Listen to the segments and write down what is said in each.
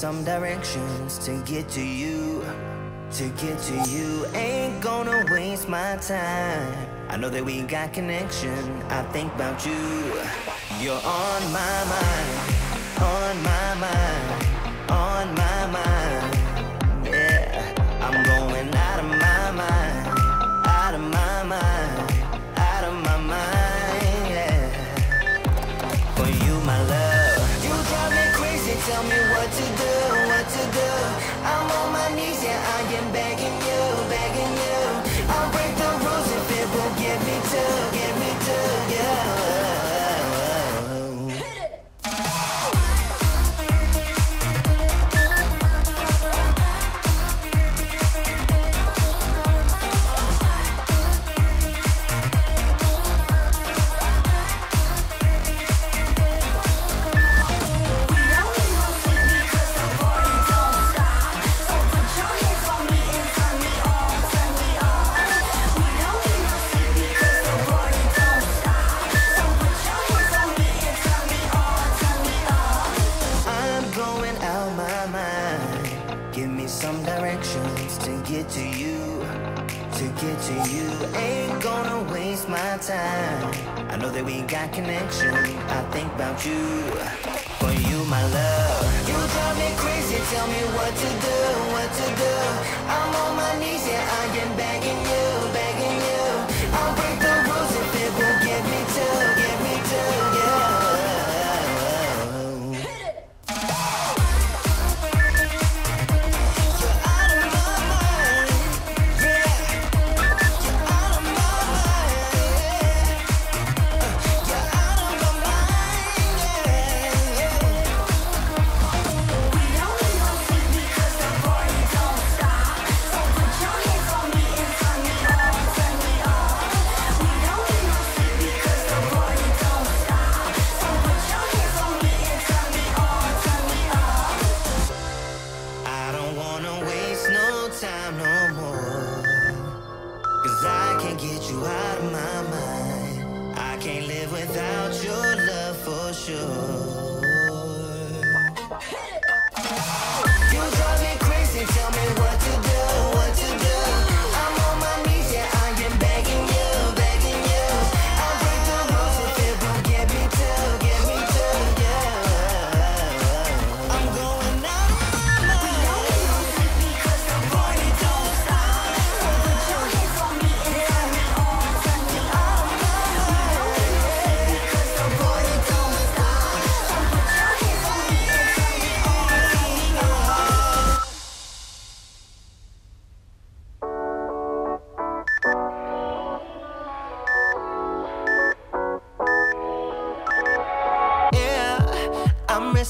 Some directions to get to you. To get to you, ain't gonna waste my time. I know that we got connection. I think about you. You're on my mind, on my mind, some directions to get to you. To get to you, ain't gonna waste my time. I know that we got connection. I think about you. For you, my love. You drive me crazy, tell me what to do, what to do. I'm on my knees, yeah, I am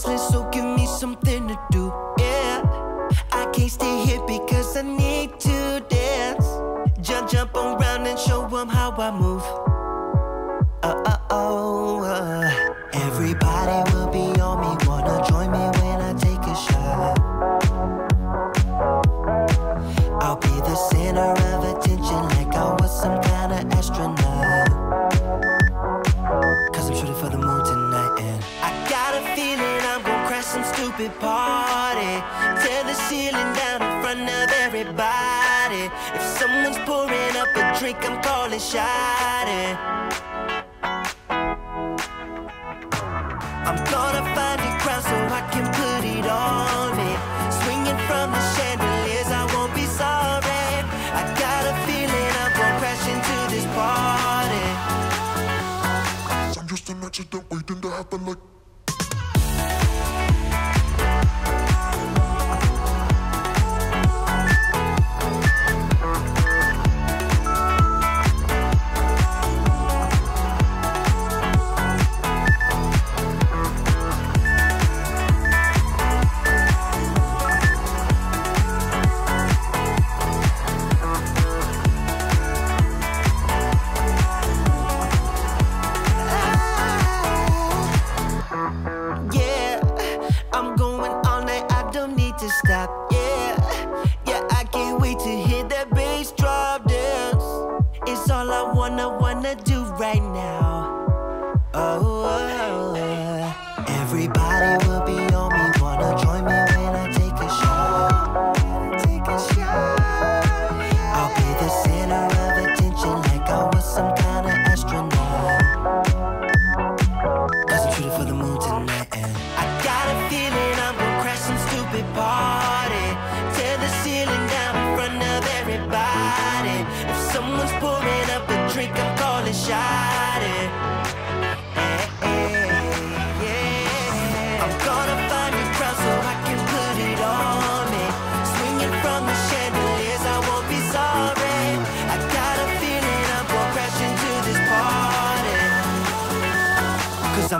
So give me something to do. Yeah, I can't stay here because I need some stupid party. Tear the ceiling down in front of everybody. If someone's pouring up a drink, I'm calling shot I'm gonna find a crowd so I can put it on me Swinging from the chandeliers, I won't be sorry. I got a feeling I'm gonna crash into this party. I'm just an accident waiting to happen like I'm going all night, I don't need to stop. Yeah,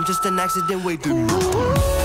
I'm just an accident waiting.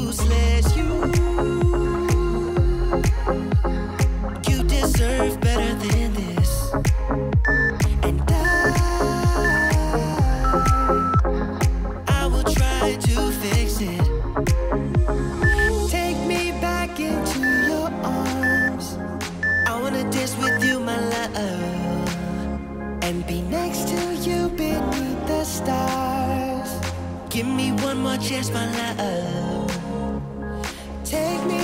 useless. You, you deserve better than this. And I, I will try to fix it. Take me back into your arms. I wanna dance with you, my love, and be next to you beneath the stars. Give me one more chance, my love take me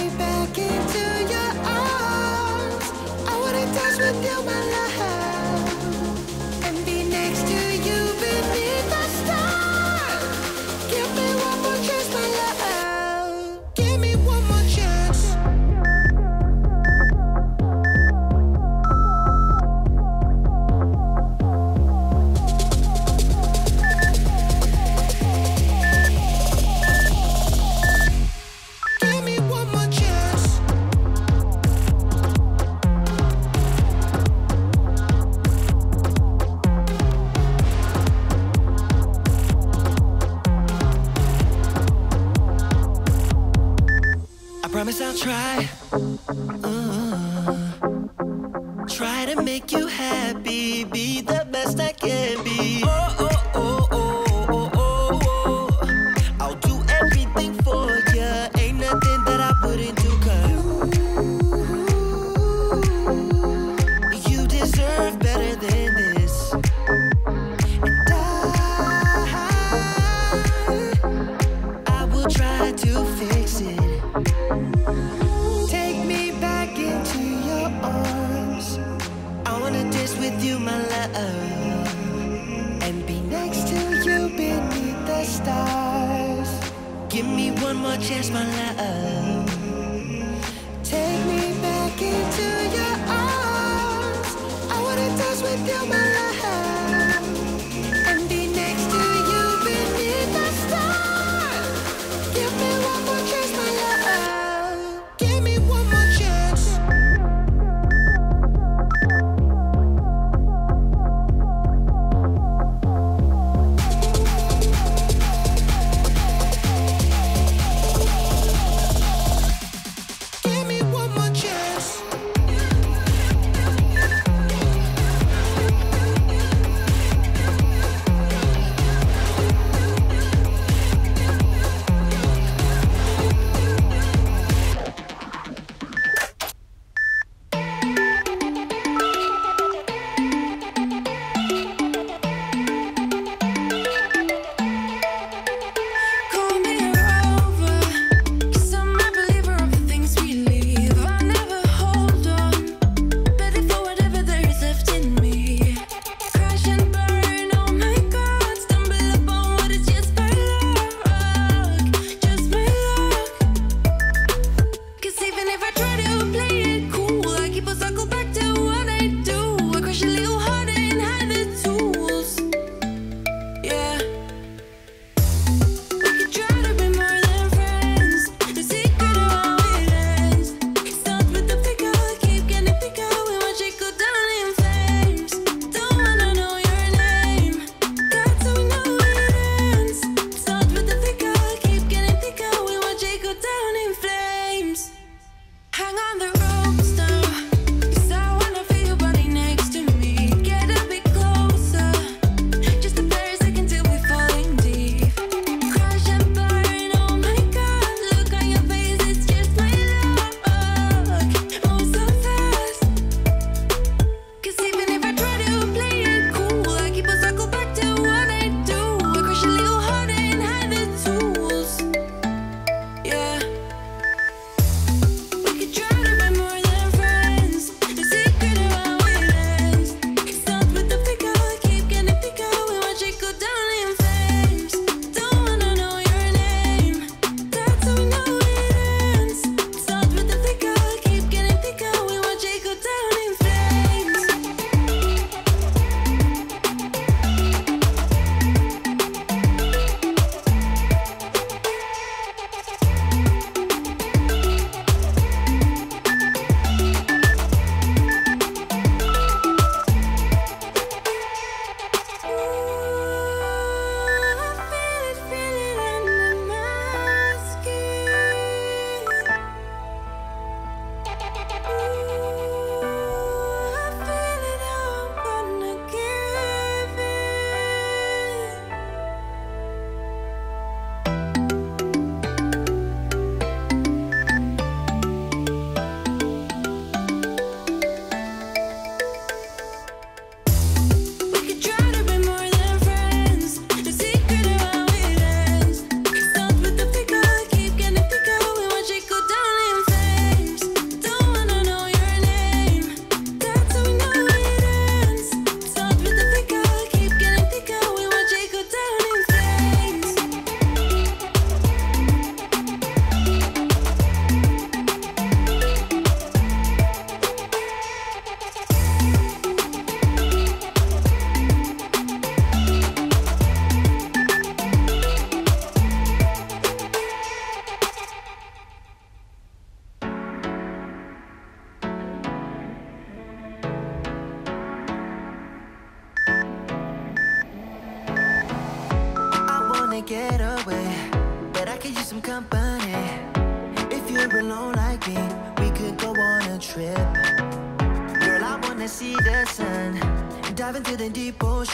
one more chance, my love. Take me back into your arms. I wanna dance with you, my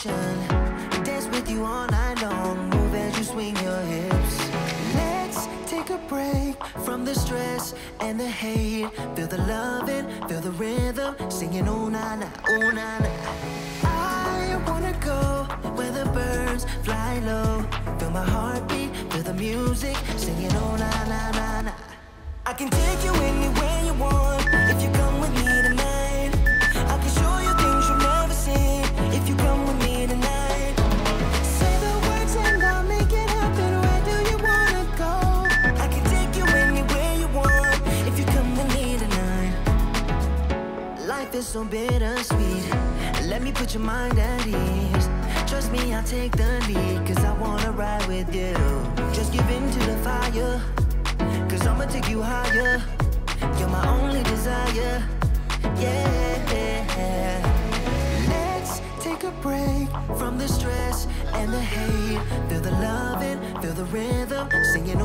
dance with you all night long, move as you swing your hips. Let's take a break from the stress and the hate. Feel the loving, feel the rhythm, singing oh na na, oh na na. I wanna go where the birds fly low. Feel my heartbeat, feel the music, singing oh na na na na. I can take you anywhere you want if you come with me so bittersweet. Let me put your mind at ease. Trust me, I'll take the lead. Cause I wanna ride with you. Just give in to the fire. Cause I'ma take you higher. You're my only desire. Yeah. Let's take a break from the stress and the hate. Feel the loving, feel the rhythm. Singing